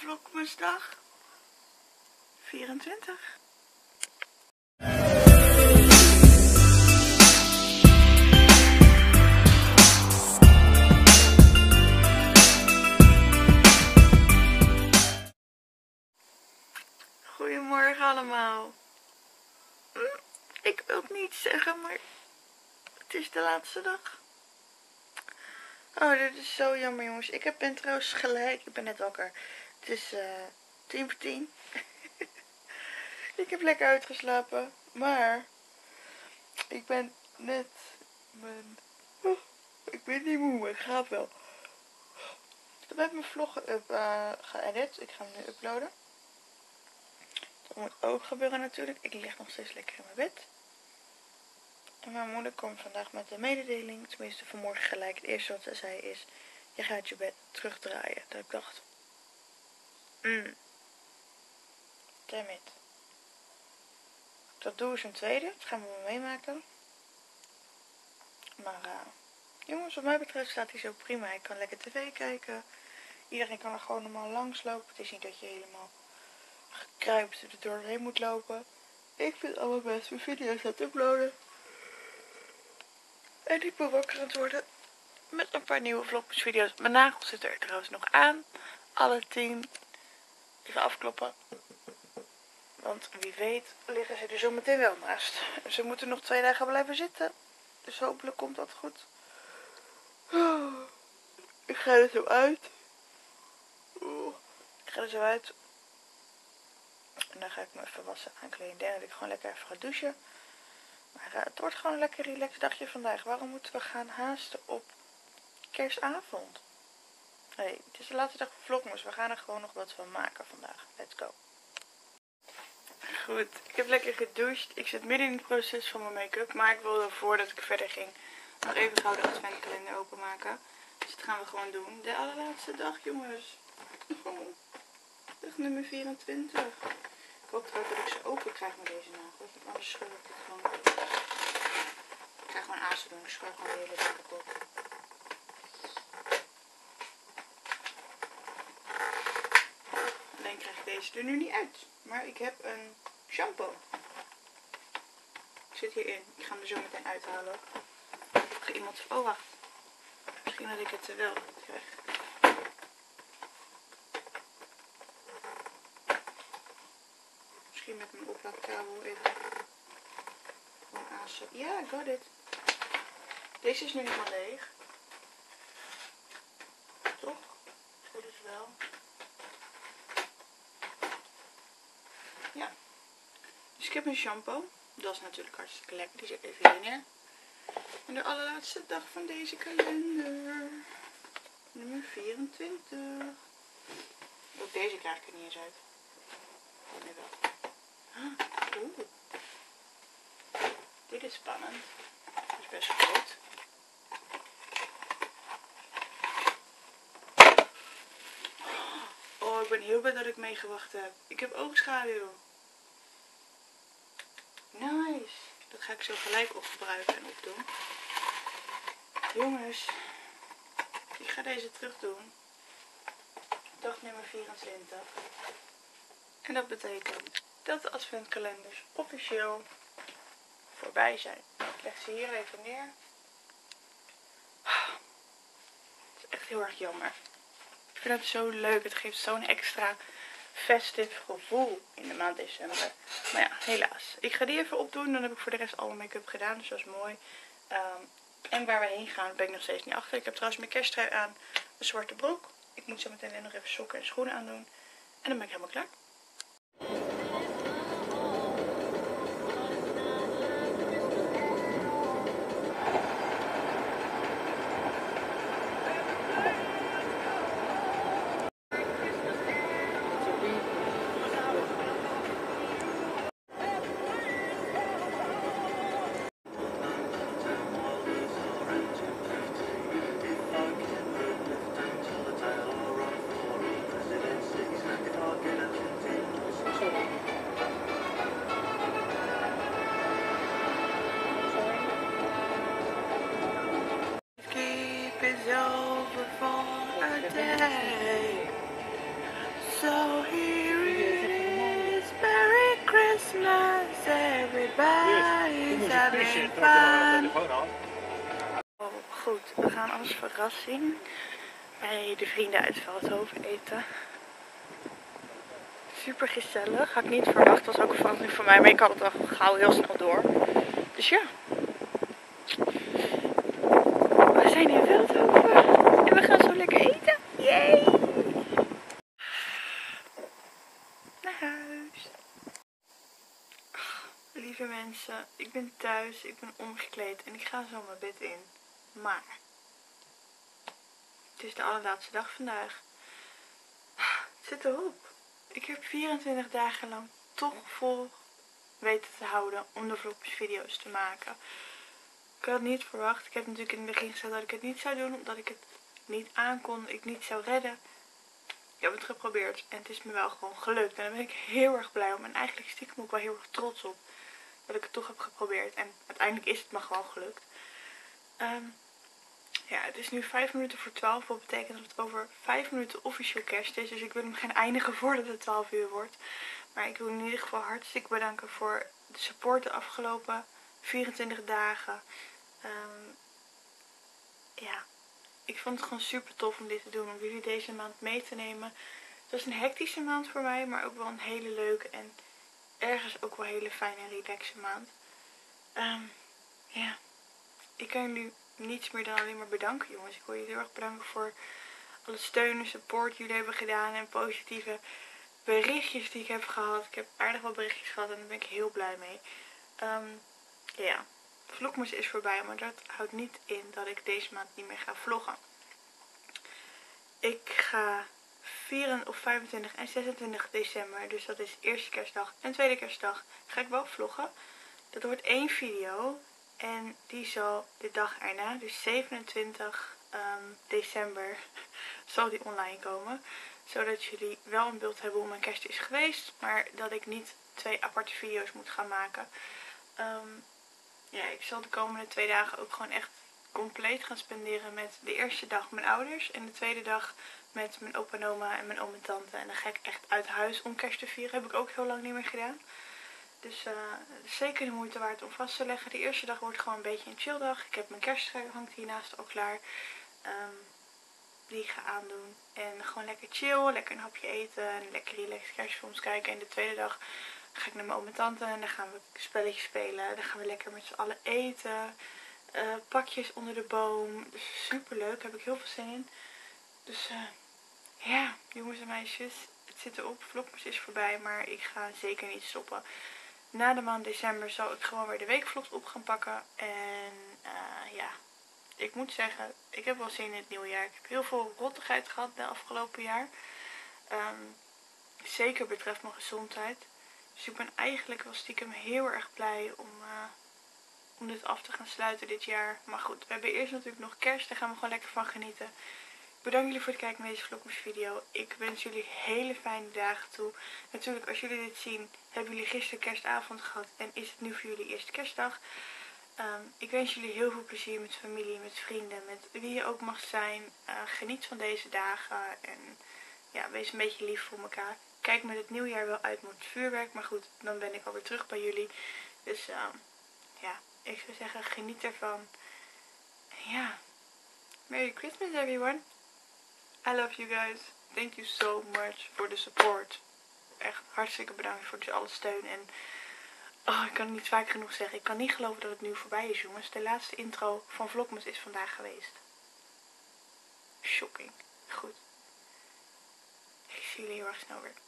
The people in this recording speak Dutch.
Vlogmasdag 24. Goedemorgen allemaal. Ik wil het niet zeggen, maar het is de laatste dag. Oh, dit is zo jammer jongens. Ik heb, ben trouwens gelijk. Ik ben net wakker. Het is eh tien voor tien. ik heb lekker uitgeslapen. Maar ik ben net mijn... Oh, ik ben niet moe, maar ik ga wel. Ik heb mijn vlog up, eh, geëdit. Ik ga hem nu uploaden. Dat moet ook gebeuren natuurlijk. Ik lig nog steeds lekker in mijn bed. En mijn moeder komt vandaag met een mededeling. Tenminste vanmorgen gelijk. Het eerste wat ze zei is... Je gaat je bed terugdraaien. Dat ik dacht... Mm. Damn it. Dat doe ik een tweede. Dat gaan we meemaken. Maar eh, jongens, wat mij betreft staat hij zo prima. Ik kan lekker tv kijken. Iedereen kan er gewoon normaal langs lopen. Het is niet dat je helemaal gekruipt er doorheen moet lopen. Ik vind het allemaal best mijn video's aan het uploaden. En ik ben wakker worden met een paar nieuwe vlogjesvideo's. Mijn nagels zitten er trouwens nog aan. Alle tien. Even afkloppen. Want wie weet liggen ze er zo meteen wel naast. Ze moeten nog twee dagen blijven zitten. Dus hopelijk komt dat goed. Ik ga er zo uit. Ik ga er zo uit. En dan ga ik me even wassen, aankleden. Denk dat ik gewoon lekker even ga douchen. Maar eh, het wordt gewoon een lekker relaxed dagje vandaag. Waarom moeten we gaan haasten op kerstavond? Nee, het is de laatste dag van Vlogmas. We gaan er gewoon nog wat van maken vandaag. Let's go. Goed, ik heb lekker gedoucht. Ik zit midden in het proces van mijn make-up. Maar ik wilde voordat ik verder ging nog even gauw de adventkalender openmaken. Dus dat gaan we gewoon doen. De allerlaatste dag, jongens. Oh, dag nummer 24. Ik hoop trouwens dat ik ze open krijg met deze nagels. Anders scheur ik het gewoon. Ik ga gewoon azen doen. Ik scheur gewoon de hele dag kapot. Alleen krijg ik deze er nu niet uit. Maar ik heb een shampoo. Ik zit hierin. Ik ga hem er zo meteen uithalen. Iemand... Oh, wacht. Misschien dat ik het er wel krijg. Misschien met mijn oplaadkabel even. Ja, got it. Deze is nu helemaal leeg. Toch? Goed is wel. Ja. Dus ik heb een shampoo. Dat is natuurlijk hartstikke lekker. Die zit even hier neer. En de allerlaatste dag van deze kalender. Nummer 24. Ook deze krijg ik er niet eens uit. Oh, nee wel. Ah, Oeh. Dit is spannend. Dat is best groot. Oh, ik ben heel blij dat ik meegewacht heb. Ik heb oogschaduw. Nice. Dat ga ik zo gelijk opgebruiken en opdoen. Jongens, ik ga deze terug doen. Dag nummer 24. En dat betekent dat de adventkalenders officieel voorbij zijn. Ik leg ze hier even neer. Het is echt heel erg jammer. Ik vind het zo leuk. Het geeft zo'n extra festive gevoel in de maand december. Maar ja, helaas. Ik ga die even opdoen. Dan heb ik voor de rest alle make-up gedaan. Dus dat is mooi. Ehm, en waar we heen gaan ben ik nog steeds niet achter. Ik heb trouwens mijn kersttrui aan. Een zwarte broek. Ik moet zo meteen nog even sokken en schoenen aandoen. En dan ben ik helemaal klaar. over for a day. So here it is, Merry Christmas, everybody's oh, goed, we gaan als verrassing bij de vrienden uit Veldhoven eten. Super gezellig, had ik niet verwacht, was ook een verrassing voor mij, maar ik had het al gauw heel snel door. Dus ja, Lieve mensen, ik ben thuis, ik ben omgekleed en ik ga zo mijn bed in. Maar, het is de allerlaatste dag vandaag. Het zit erop. Ik heb 24 dagen lang toch vol weten te houden om de vlogjesvideo's te maken. Ik had het niet verwacht. Ik heb natuurlijk in het begin gezegd dat ik het niet zou doen, omdat ik het niet aankon, ik niet zou redden. Ik heb het geprobeerd en het is me wel gewoon gelukt. En daar ben ik heel erg blij om. En eigenlijk stiekem ook wel heel erg trots op dat ik het toch heb geprobeerd. En uiteindelijk is het me gewoon gelukt. Ehm, ja, het is nu 5 minuten voor 12. Wat betekent dat het over 5 minuten officieel kerst is. Dus ik wil hem geen eindigen voordat het 12 uur wordt. Maar ik wil in ieder geval hartstikke bedanken voor de support de afgelopen 24 dagen. Ehm, ja, ik vond het gewoon super tof om dit te doen. Om jullie deze maand mee te nemen. Het was een hectische maand voor mij. Maar ook wel een hele leuke en ergens ook wel een hele fijne relaxe maand. Um, ja, ik kan jullie niets meer dan alleen maar bedanken jongens. Ik wil jullie heel erg bedanken voor alle steun en support jullie hebben gedaan. En positieve berichtjes die ik heb gehad. Ik heb aardig wat berichtjes gehad en daar ben ik heel blij mee. Um, ja, vlogmas is voorbij. Maar dat houdt niet in dat ik deze maand niet meer ga vloggen. Ik ga 24 of 25 en 26 december, dus dat is eerste kerstdag en tweede kerstdag, ga ik wel vloggen. Dat wordt één video en die zal de dag erna, dus 27 um, ehm, december, zal die online komen. Zodat jullie wel een beeld hebben hoe mijn kerst is geweest, maar dat ik niet twee aparte video's moet gaan maken. Um, ja, ik zal de komende twee dagen ook gewoon echt compleet gaan spenderen met de eerste dag mijn ouders en de tweede dag met mijn opa en oma en mijn oom en tante. En dan ga ik echt uit huis om kerst te vieren. Heb ik ook heel lang niet meer gedaan. Dus uh, zeker de moeite waard om vast te leggen. De eerste dag wordt gewoon een beetje een chill dag. Ik heb mijn kersttrui hangt hiernaast al klaar. Um, die ga aandoen. En gewoon lekker chill, lekker een hapje eten en lekker relaxed kerstfilms kijken. En de tweede dag ga ik naar mijn oom en tante en dan gaan we spelletjes spelen. Dan gaan we lekker met z'n allen eten. Uh, pakjes onder de boom. Dus super leuk, heb ik heel veel zin in. Dus uh, ja, jongens en meisjes, het zit erop. Vlogmas is voorbij, maar ik ga zeker niet stoppen. Na de maand december zal ik gewoon weer de weekvlogs op gaan pakken. En uh, ja, ik moet zeggen, ik heb wel zin in het nieuwe jaar. Ik heb heel veel rottigheid gehad de afgelopen jaar. Um, zeker betreft mijn gezondheid. Dus ik ben eigenlijk wel stiekem heel erg blij om, uh, om dit af te gaan sluiten dit jaar. Maar goed, we hebben eerst natuurlijk nog kerst. Daar gaan we gewoon lekker van genieten. Bedankt jullie voor het kijken naar deze vlogmas video. Ik wens jullie hele fijne dagen toe. Natuurlijk, als jullie dit zien, hebben jullie gisteren kerstavond gehad. En is het nu voor jullie eerste kerstdag. Um, ik wens jullie heel veel plezier met familie, met vrienden, met wie je ook mag zijn. Uh, geniet van deze dagen en ja, wees een beetje lief voor elkaar. Kijk met het nieuwjaar wel uit met het vuurwerk. Maar goed, dan ben ik alweer terug bij jullie. Dus uh, ja, ik zou zeggen, geniet ervan. ja, Merry Christmas everyone! I love you guys. Thank you so much for the support. Echt hartstikke bedankt voor alle steun. En oh, ik kan het niet vaak genoeg zeggen. Ik kan niet geloven dat het nu voorbij is, jongens. De laatste intro van Vlogmas is vandaag geweest. Shocking. Goed. Ik zie jullie heel erg snel weer.